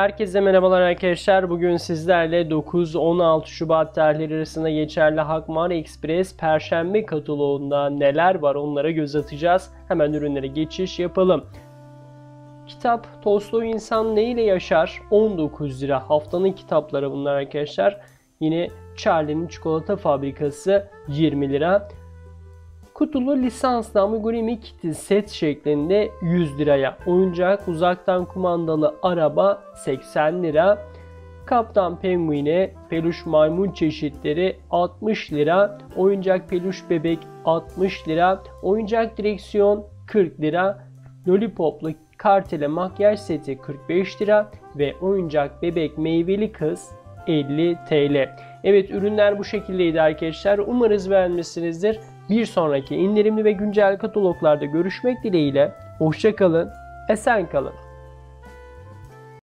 Herkese merhabalar arkadaşlar. Bugün sizlerle 9-16 Şubat tarihleri arasında geçerli Hakmar Express Perşembe kataloğunda neler var onlara göz atacağız. Hemen ürünlere geçiş yapalım. Kitap Tolstoy İnsan Ne ile Yaşar 19 lira. Haftanın kitapları bunlar arkadaşlar. Yine Charlie'nin Çikolata Fabrikası 20 lira. Kutulu lisanslı amigurumi kiti set şeklinde 100 liraya. Oyuncak uzaktan kumandalı araba 80 lira. Kaptan Penguin'e peluş maymun çeşitleri 60 lira. Oyuncak peluş bebek 60 lira. Oyuncak direksiyon 40 lira. Lollipop'lu kartele makyaj seti 45 lira. Ve oyuncak bebek meyveli kız 50 TL. Evet ürünler bu şekildeydi arkadaşlar. Umarız beğenmişsinizdir. Bir sonraki indirimli ve güncel kataloglarda görüşmek dileğiyle. Hoşçakalın, esen kalın.